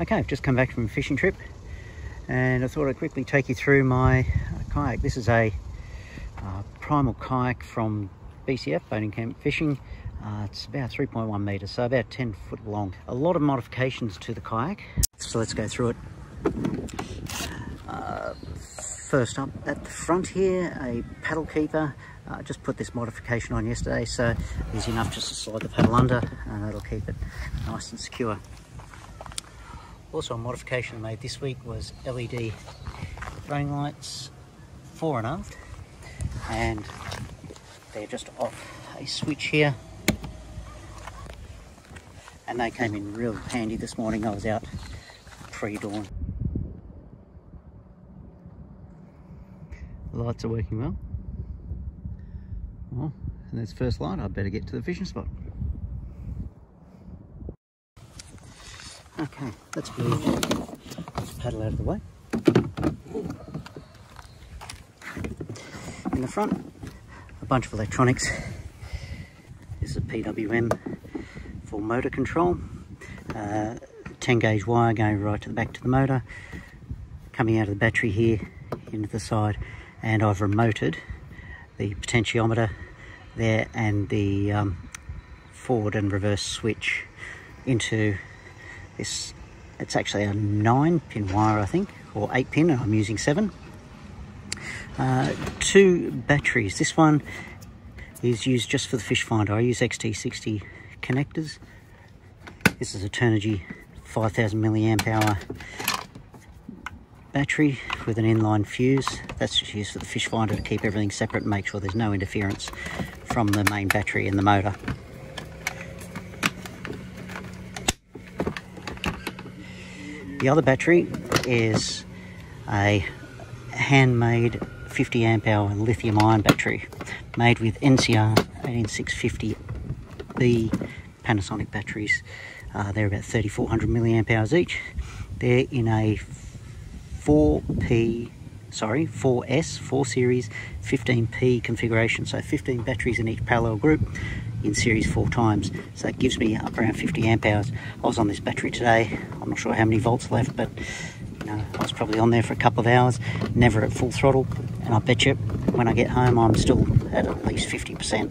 Okay, I've just come back from a fishing trip and I thought I'd quickly take you through my uh, kayak. This is a uh, Primyl kayak from BCF, Boating Camp Fishing. Uh, it's about 3.1 metres, so about 10 foot long. A lot of modifications to the kayak, so let's go through it. Uh, first up at the front here, a paddle keeper. I uh, just put this modification on yesterday, so easy enough just to slide the paddle under and that'll keep it nice and secure. Also a modification made this week was LED running lights fore and aft and they're just off a switch here and they came in real handy this morning. I was out pre-dawn. The lights are working well. Well, and there's first light. I'd better get to the fishing spot. Okay, let's move let's paddle out of the way. In the front, a bunch of electronics. This is a PWM for motor control. Uh, 10 gauge wire going right to the back to the motor, coming out of the battery here into the side, and I've remoted the potentiometer there and the um, forward and reverse switch into this it's actually a nine pin wire I think or eight pin and I'm using seven. Uh, two batteries. This one is used just for the fish finder. I use XT60 connectors. This is a Turnigy 5000 milliamp hour battery with an inline fuse. That's just used for the fish finder to keep everything separate and make sure there's no interference from the main battery in the motor The other battery is a handmade 50 amp hour lithium ion battery made with NCR 18650B Panasonic batteries. Uh, they're about 3400 milliamp hours each. They're in a 4P, sorry, 4S, 4 series 15P configuration. So 15 batteries in each parallel group in series four times. So that gives me up around 50 amp hours. I was on this battery today. I'm not sure how many volts left, but you know, I was probably on there for a couple of hours, never at full throttle. And I bet you when I get home, I'm still at at least 50%.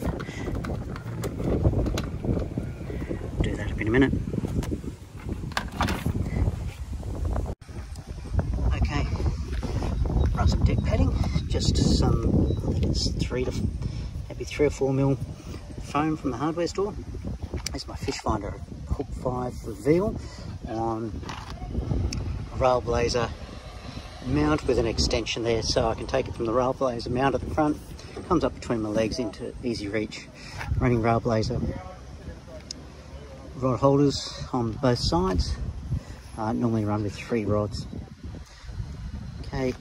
Do that in a minute. Okay, some deck padding, just some, I think it's three to maybe three or four mil foam from the hardware store. This is my fish finder Hook 5 Reveal on a Railblaza mount with an extension there so I can take it from the Railblaza mount at the front. Comes up between my legs into easy reach. Running Railblaza rod holders on both sides. Uh, normally run with three rods. Okay,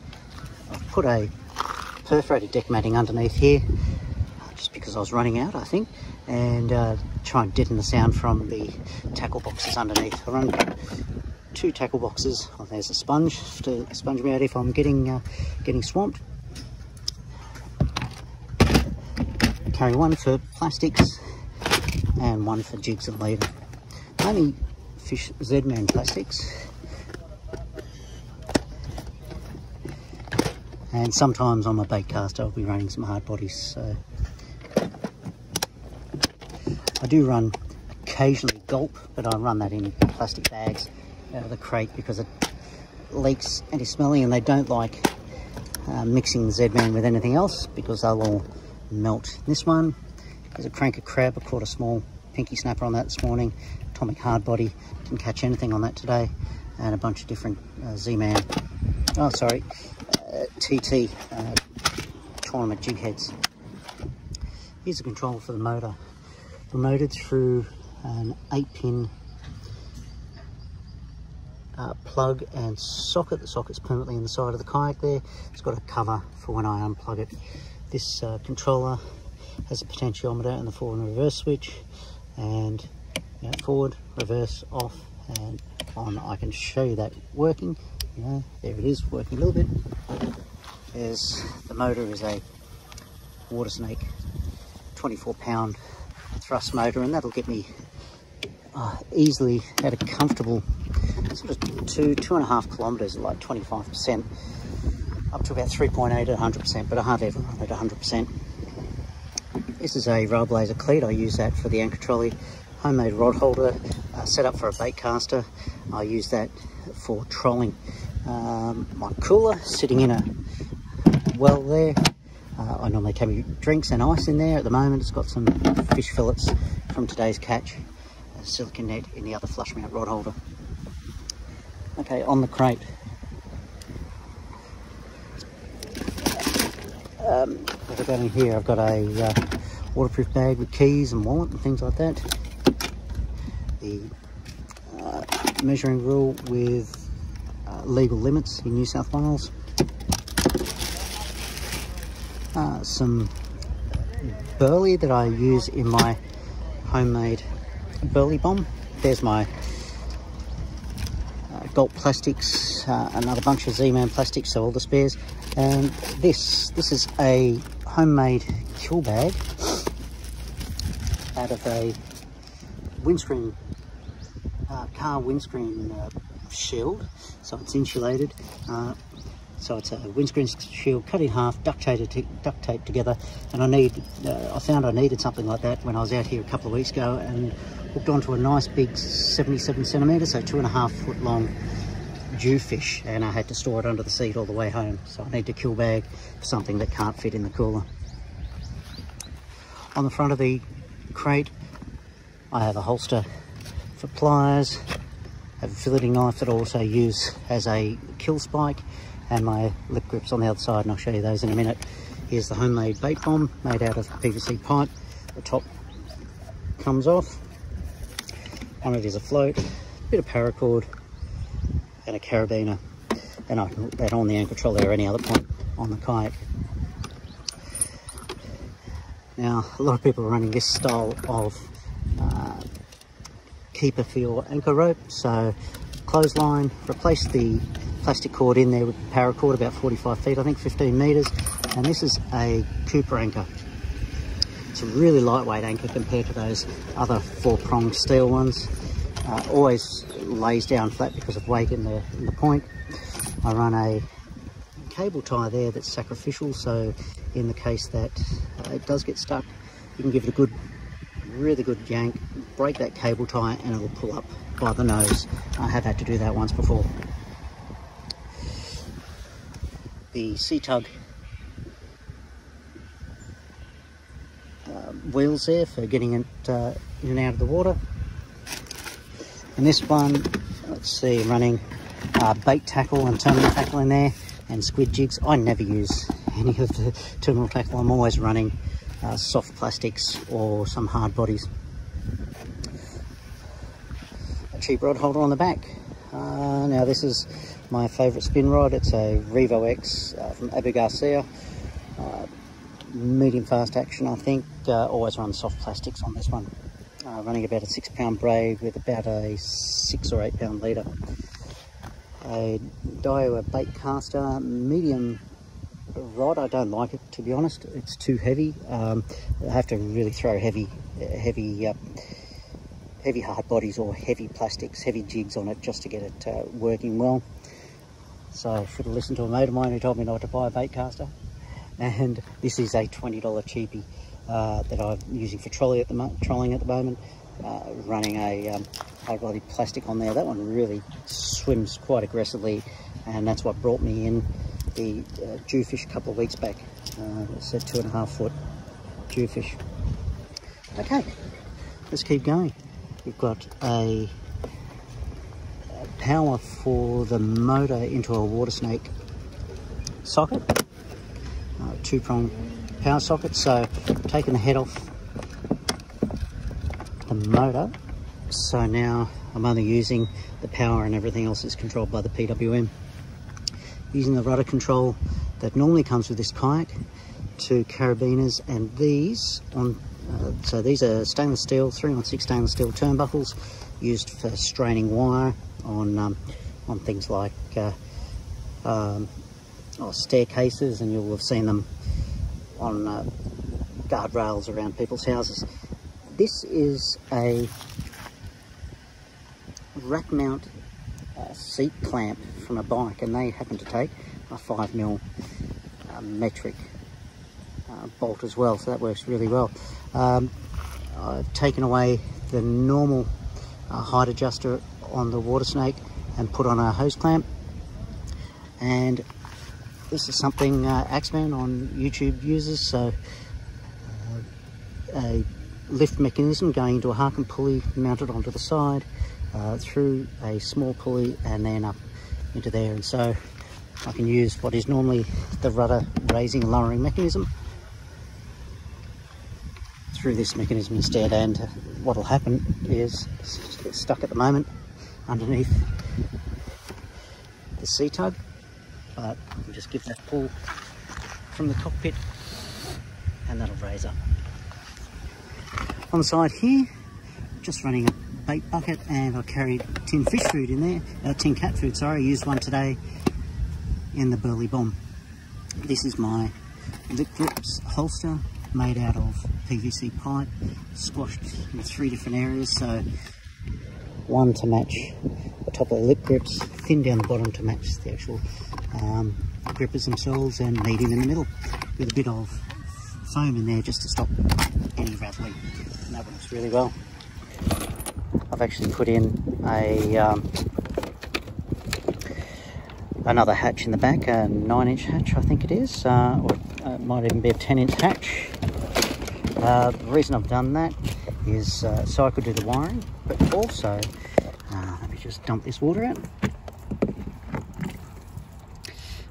I've put a perforated deck matting underneath here because I was running out, I think, and uh, try and deaden the sound from the tackle boxes underneath. I run two tackle boxes. Oh, there's a sponge to sponge me out if I'm getting uh, getting swamped. Carry one for plastics and one for jigs and leader. Only fish Z-Man plastics. And sometimes on my bait cast I'll be running some hard bodies, so I do run occasionally gulp, but I run that in plastic bags out of the crate because it leaks and is smelly and they don't like uh, mixing the Z-Man with anything else because they'll all melt. This one is a Cranka Crab. I caught a small pinky snapper on that this morning. Atomic hard body, didn't catch anything on that today. And a bunch of different uh, Z-Man, oh sorry, uh, TT uh, tournament jig heads. Here's a control for the motor remoted through an 8 pin uh, plug and socket. The socket's permanently in the side of the kayak there. It's got a cover for when I unplug it. This uh, controller has a potentiometer and the forward and reverse switch and you know, forward, reverse, off and on. I can show you that working. There it is working a little bit. There's the motor is a Watersnake 24 pound thrust motor and that'll get me uh, easily at a comfortable sort of two, two and a half kilometres, like 25%, up to about 3.8 at 100%, but I hardly ever run at 100%. This is a Railblaza cleat. I use that for the anchor trolley. Homemade rod holder, uh, set up for a bait caster. I use that for trolling. Um, my cooler sitting in a well there. Uh, I normally carry drinks and ice in there. At the moment, it's got some fish fillets from today's catch. A silicon net in the other flush mount rod holder. Okay, on the crate. Um, what I've got in here, I've got a uh, waterproof bag with keys and wallet and things like that. The uh, measuring rule with uh, legal limits in New South Wales. Uh, some burley that I use in my homemade burley bomb. There's my uh, Gulp plastics, uh, another bunch of Z-Man plastics, so all the spares. And this, this is a homemade kill bag out of a windscreen, uh, car windscreen uh, shield. So it's insulated. So it's a windscreen shield cut in half, duct taped, duct together. And I need, uh, I found I needed something like that when I was out here a couple of weeks ago and hooked onto a nice big 77 centimetre, so two and a half foot long jewfish and I had to store it under the seat all the way home. So I need to kill bag for something that can't fit in the cooler. On the front of the crate, I have a holster for pliers, have a filleting knife that I also use as a kill spike and my lip grips on the other side and I'll show you those in a minute. Here's the homemade bait bomb made out of PVC pipe. The top comes off. On it is a float, a bit of paracord and a carabiner and I can put that on the anchor trolley or any other point on the kayak. Now a lot of people are running this style of uh, keeper for your anchor rope so clothesline, replace the plastic cord in there with paracord about 45 feet, I think 15 metres. And this is a Cooper anchor. It's a really lightweight anchor compared to those other four-pronged steel ones. Uh, always lays down flat because of weight in the, in the point. I run a cable tie there that's sacrificial, so in the case that uh, it does get stuck, you can give it a good, really good yank, break that cable tie and it'll pull up by the nose. I have had to do that once before the C-Tug uh, wheels there for getting it uh, in and out of the water. And this one, let's see, running uh, bait tackle and terminal tackle in there and squid jigs. I never use any of the terminal tackle. I'm always running uh, soft plastics or some hard bodies. A cheap rod holder on the back. Uh, now this is my favourite spin rod. It's a Revo X uh, from Abu Garcia. Uh, medium fast action, I think. Uh, always run soft plastics on this one. Uh, running about a six pound braid with about a six or eight pound leader. A Daiwa bait caster, medium rod. I don't like it to be honest. It's too heavy. Um, I have to really throw heavy, heavy uh, heavy hard bodies or heavy plastics, heavy jigs on it just to get it uh, working well. So I should have listened to a mate of mine who told me not to buy a bait caster. And this is a $20 cheapie uh, that I'm using for trolley at the trolling at the moment. Uh, running a um, high quality plastic on there. That one really swims quite aggressively and that's what brought me in the uh, jewfish a couple of weeks back. Uh, it's a two and a half foot jewfish. Okay, let's keep going. We've got a power for the motor into a Watersnake socket, uh, two prong power socket. So taking the head off the motor. So now I'm only using the power and everything else is controlled by the PWM. Using the rudder control that normally comes with this kayak, two carabiners and these on uh, so these are stainless steel 316 stainless steel turnbuckles used for straining wire on um, on things like uh, um, oh, staircases and you'll have seen them on uh, guardrails around people's houses. This is a rack mount uh, seat clamp from a bike and they happen to take a 5 mil uh, metric uh, bolt as well so that works really well. Um, I've taken away the normal uh, height adjuster on the Watersnake and put on a hose clamp. And this is something uh, Axeman on YouTube uses so uh, a lift mechanism going into a Harken pulley mounted onto the side uh, through a small pulley and then up into there. And so I can use what is normally the rudder raising and lowering mechanism through this mechanism instead and what will happen is it's stuck at the moment underneath the C-Tug but you just give that pull from the cockpit and that'll raise up. On the side here, just running a bait bucket and I carried tin fish food in there, uh, tin cat food, sorry, I used one today in the Burley Bomb. This is my lip grips holster made out of PVC pipe, squashed in three different areas, so one to match the top of the lip grips, thin down the bottom to match the actual um, grippers themselves, and medium in the middle with a bit of foam in there just to stop any rattling. And that works really well. I've actually put in a um, another hatch in the back, a 9 inch hatch I think it is, uh, or it might even be a 10 inch hatch. Uh, the reason I've done that is uh, so I could do the wiring, but also, uh, let me just dump this water out.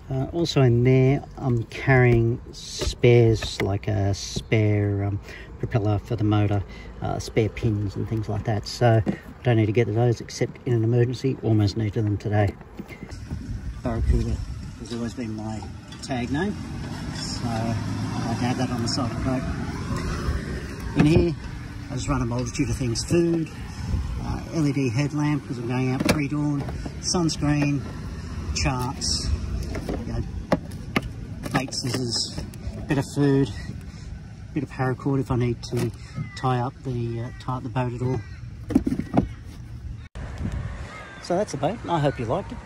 Uh, also in there, I'm carrying spares, like a spare um, propeller for the motor, uh, spare pins and things like that. So I don't need to get those except in an emergency, almost needed them today. Barracuda has always been my tag name, so I had that on the side of the boat. In here, I just run a multitude of things, food, uh, LED headlamp because I'm going out pre-dawn, sunscreen, charts, you know, bait scissors, bit of food, bit of paracord if I need to tie up the uh, tie up the boat at all. So that's the boat. I hope you liked it,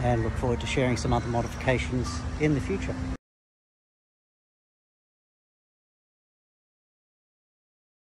and look forward to sharing some other modifications in the future.